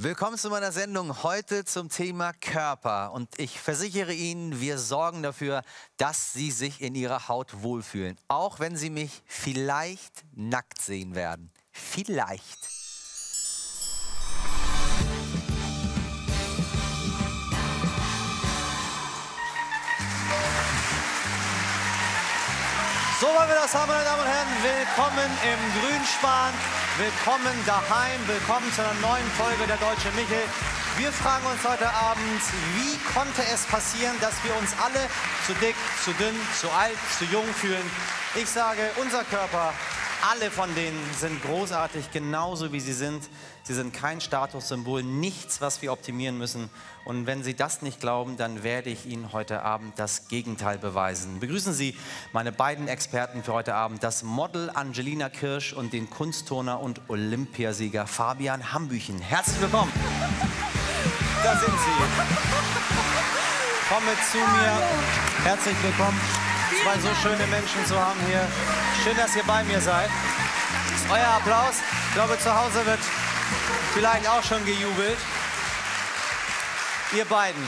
Willkommen zu meiner Sendung heute zum Thema Körper. Und ich versichere Ihnen, wir sorgen dafür, dass Sie sich in Ihrer Haut wohlfühlen. Auch wenn Sie mich vielleicht nackt sehen werden. Vielleicht. So wollen wir das haben, meine Damen und Herren. Willkommen im Grünspan. Willkommen daheim. Willkommen zu einer neuen Folge der Deutsche Michel. Wir fragen uns heute Abend, wie konnte es passieren, dass wir uns alle zu dick, zu dünn, zu alt, zu jung fühlen? Ich sage, unser Körper, alle von denen sind großartig, genauso wie sie sind. Sie sind kein Statussymbol, nichts, was wir optimieren müssen. Und wenn Sie das nicht glauben, dann werde ich Ihnen heute Abend das Gegenteil beweisen. Begrüßen Sie meine beiden Experten für heute Abend, das Model Angelina Kirsch und den Kunstturner und Olympiasieger Fabian Hambüchen. Herzlich willkommen. Da sind Sie. Kommen zu mir. Herzlich willkommen. Zwei so schöne Menschen zu haben hier. Schön, dass ihr bei mir seid. Euer Applaus. Ich glaube, zu Hause wird vielleicht auch schon gejubelt. Ihr beiden.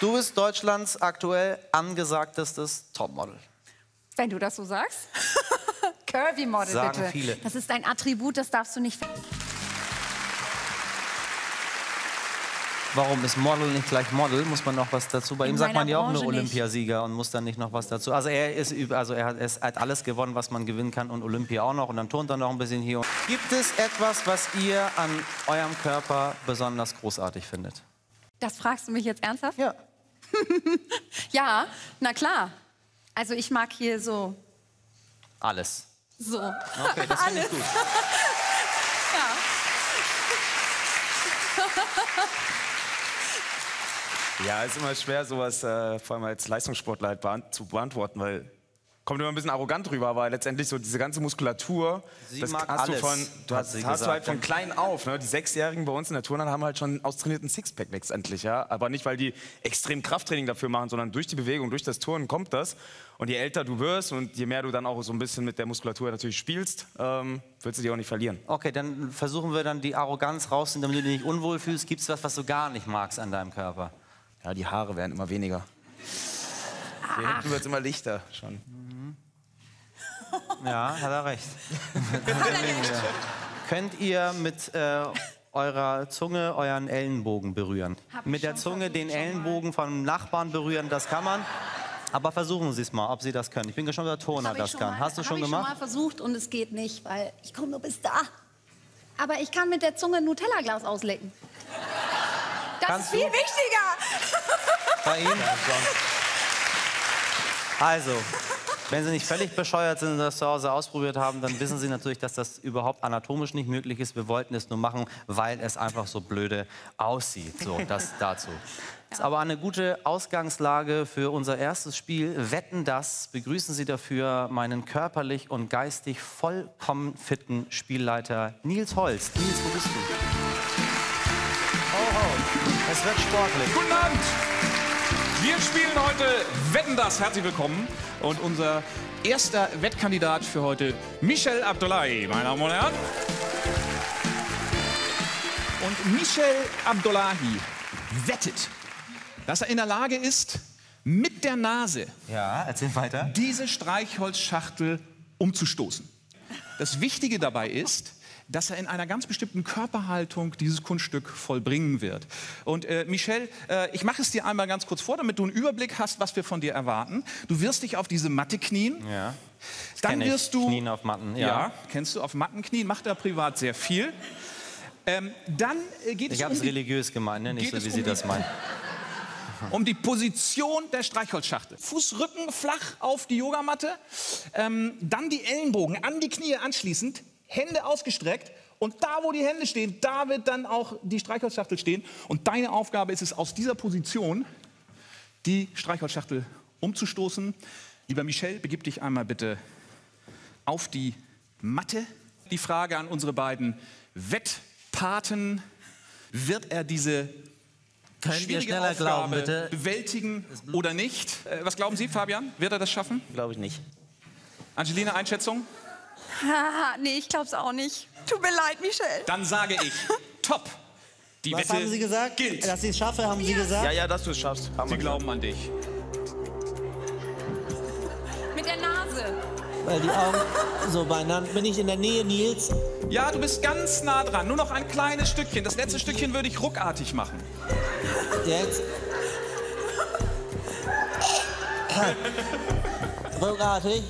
Du bist Deutschlands aktuell angesagtestes Topmodel. Wenn du das so sagst. Curvy Model, Sagen bitte. viele. Das ist ein Attribut, das darfst du nicht. ver- Warum ist Model nicht gleich Model? Muss man noch was dazu? Bei In ihm sagt man ja auch eine Branche nicht. Olympiasieger und muss dann nicht noch was dazu. Also er ist also er hat, er hat alles gewonnen, was man gewinnen kann und Olympia auch noch und dann turnt er noch ein bisschen hier. Gibt es etwas, was ihr an eurem Körper besonders großartig findet? Das fragst du mich jetzt ernsthaft? Ja. Ja, na klar. Also ich mag hier so. Alles. So. Okay, das finde ich gut. Ja, ist immer schwer, sowas äh, vor allem als Leistungssportler halt beant zu beantworten, weil kommt immer ein bisschen arrogant rüber, aber letztendlich so diese ganze Muskulatur, Sie das hast alles, du von, du hast, hast du halt von klein auf. Ne? Die Sechsjährigen bei uns in der Turnhalle haben halt schon einen austrainierten Sixpack letztendlich, ja. Aber nicht, weil die extrem Krafttraining dafür machen, sondern durch die Bewegung, durch das Turnen kommt das. Und je älter du wirst und je mehr du dann auch so ein bisschen mit der Muskulatur natürlich spielst, ähm, willst du die auch nicht verlieren. Okay, dann versuchen wir dann die Arroganz rauszunehmen, damit du dich nicht unwohl fühlst. Gibt es was, was du gar nicht magst an deinem Körper? Ja, die Haare werden immer weniger. Hier hinten wird es immer lichter schon. Ja, hat er recht. Könnt ihr mit äh, eurer Zunge euren Ellenbogen berühren? Hab ich Mit der Zunge den. Ellenbogen vom Nachbarn berühren, das kann man. Aber versuchen Sie es mal, ob Sie das können. Ich bin gespannt, ob der ich das kann. mal- Hast du schon ich gemacht? schon mal versucht und es geht nicht, weil ich komme nur bis da. Aber ich kann mit der Zunge ein Nutella-Glas auslecken. Das Kannst ist viel du? wichtiger. Bei Ihnen? Also, wenn Sie nicht völlig bescheuert sind und das zu Hause ausprobiert haben, dann wissen Sie natürlich, dass das überhaupt anatomisch nicht möglich ist. Wir wollten es nur machen, weil es einfach so blöde aussieht. So, das dazu. Ist aber eine gute Ausgangslage für unser erstes Spiel. Wetten das. Begrüßen Sie dafür meinen körperlich und geistig vollkommen fitten Spielleiter Nils Holst. Nils, wo bist du? Es wird sportlich. Guten Abend! Wir spielen heute Wetten das. Herzlich willkommen. Und unser erster Wettkandidat für heute, Michel Abdullahi, meine Damen und Herren. Und Michel Abdullahi wettet, dass er in der Lage ist, mit der Nase Ja, erzähl weiter. diese Streichholzschachtel umzustoßen. Das Wichtige dabei ist, dass er in einer ganz bestimmten Körperhaltung dieses Kunststück vollbringen wird. Und äh, Michel, äh, ich mache es dir einmal ganz kurz vor, damit du einen Überblick hast, was wir von dir erwarten. Du wirst dich auf diese Matte knien. Ja. Dann ich. wirst du Knien auf Matten, ja. ja. kennst du auf Matten knien, macht er privat sehr viel. Ähm, dann äh, geht Ich es habe um es die, religiös gemeint, ne? nicht so wie um Sie das meinen. um die Position der Streichholzschachtel. Fußrücken flach auf die Yogamatte, ähm, dann die Ellenbogen an die Knie anschließend, Hände ausgestreckt und da, wo die Hände stehen, da wird dann auch die Streichholzschachtel stehen. Und deine Aufgabe ist es, aus dieser Position die Streichholzschachtel umzustoßen. Lieber Michel, begib dich einmal bitte auf die Matte. Die Frage an unsere beiden Wettpaten, wird er diese Könnt ihr schwierige schneller Aufgabe glauben, bitte? bewältigen oder nicht? Äh, was glauben Sie, Fabian? Wird er das schaffen? Glaube ich nicht. Angelina, Einschätzung? Haha, nee, ich glaub's auch nicht. Tut mir leid, Michel. Dann sage ich, top. Die Was Wette haben Sie gesagt? gilt. Dass ich es schaffe, haben Sie gesagt? Ja, ja, dass du es schaffst. Haben Sie wir glauben an dich. Mit der Nase. Weil die Augen so beieinander. Bin ich in der Nähe, Nils? Ja, du bist ganz nah dran. Nur noch ein kleines Stückchen. Das letzte Stückchen würde ich ruckartig machen. Jetzt. Ruckartig.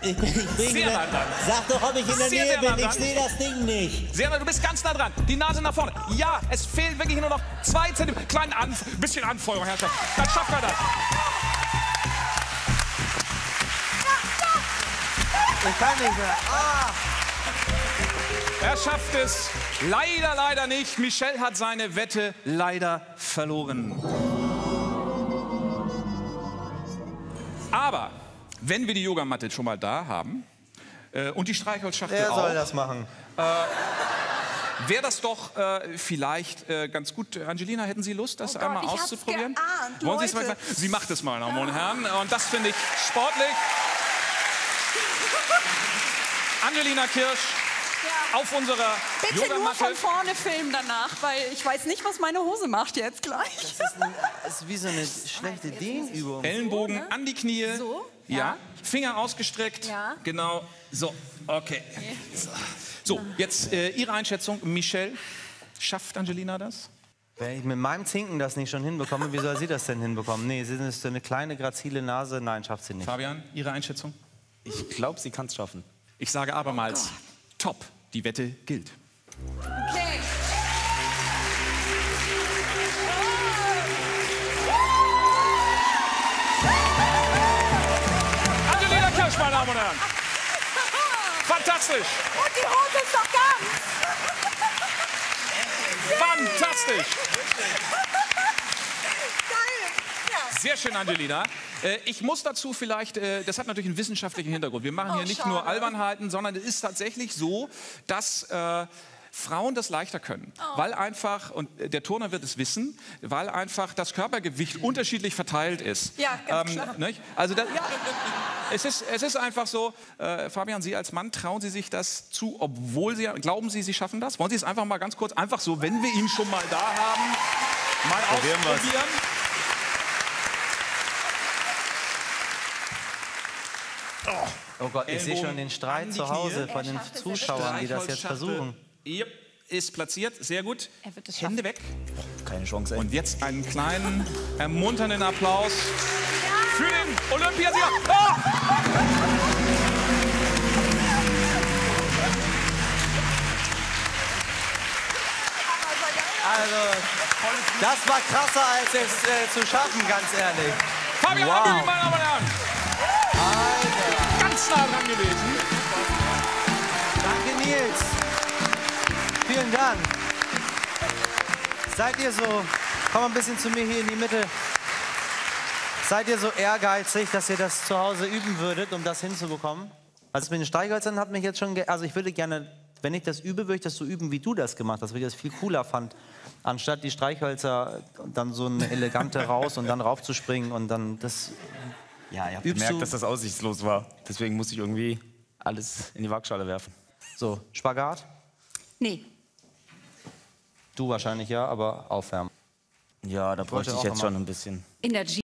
Ich, bin- ich bin Sehr nah dran. Sag doch, ob ich in der Sehr, Nähe sehr nah bin. Ich sehe das Ding nicht. Serna, du bist ganz nah dran. Die Nase nach vorne. Ja, es fehlt wirklich nur noch zwei Zentimeter. Kleinen Anf bisschen Anfeuerung, Herr Chef. Dann schafft er das. Ich kann nicht mehr. Ah, Er schafft es. Leider, leider nicht. Michel hat seine Wette leider verloren. Aber wenn wir die Yogamatte schon mal da haben äh, und die Streichholzschachtel wer auch, soll das machen? wäre das doch äh, vielleicht äh, ganz gut. Angelina, hätten Sie Lust, das Oh Gott, einmal ich hab's auszuprobieren? geahnt, Wollen Sie es mal? Sie macht es mal, meine Damen und Herren. Und das finde ich sportlich. Angelina Kirsch auf unserer Bitte nur Yogamatte. von vorne filmen danach, weil ich weiß nicht, was meine Hose macht jetzt gleich. Das ist wie so eine schlechte Dehnübung. Ellenbogen an die Knie. So, Ja. ja. Finger ausgestreckt. Ja. Genau. So, okay. So, so jetzt äh, Ihre Einschätzung. Michelle, schafft Angelina das? Wenn ich mit meinem Zinken das nicht schon hinbekomme, wie soll sie das denn hinbekommen? Nee, sie ist so eine kleine, grazile Nase. Nein, schafft sie nicht. Fabian, Ihre Einschätzung? Ich glaube, sie kann es schaffen. Ich sage abermals, top. Die Wette gilt. Okay. Damen und Herren. Fantastisch. Und die Hose ist doch ganz. Fantastisch. Sehr schön, Angelina. Äh, Ich muss dazu vielleicht, äh, das hat natürlich einen wissenschaftlichen Hintergrund. Wir machen Oh, hier nicht schade. nur Albernheiten, sondern es ist tatsächlich so, dass äh, Frauen das leichter können. Oh. Weil einfach, und der Turner wird es wissen, weil einfach das Körpergewicht unterschiedlich verteilt ist. Ähm, Ja, ganz klar. Nicht? Also da, ja, es, ist, es ist einfach so, äh, Fabian, Sie als Mann, trauen Sie sich das zu, obwohl Sie, glauben Sie, Sie schaffen das? Wollen Sie es einfach mal ganz kurz, einfach so, wenn wir ihn schon mal da haben, mal Probieren ausprobieren? Oh Gott, ich sehe schon den Streit zu Hause Knie. von den er Zuschauern, die das jetzt versuchen. Yep, ist platziert, sehr gut. Er wird es Hände weg. Keine Chance, ey. Und jetzt einen kleinen, ermunternden Applaus für den Olympiasieger. Ah! Also, das war krasser, als es äh, zu schaffen, ganz ehrlich. Fabian Wow. Abdul, meine Damen und Herren. Ganz nah dran gewesen. Danke, Nils. Vielen Dank. Seid ihr so, komm mal ein bisschen zu mir hier in die Mitte. Seid ihr so ehrgeizig, dass ihr das zu Hause üben würdet, um das hinzubekommen? Also mit den Streichhölzern hat mich jetzt schon, also ich würde gerne, wenn ich das übe, würde ich das so üben, wie du das gemacht hast, weil ich das viel cooler fand, anstatt die Streichhölzer dann so eine elegante raus und dann raufzuspringen und dann das. Ja, ich habe gemerkt, du- dass das aussichtslos war. Deswegen musste ich irgendwie alles in die Waagschale werfen. So, Spagat? Nee. Du wahrscheinlich ja, aber aufwärmen. Ja, da bräuchte ich jetzt schon ein bisschen. G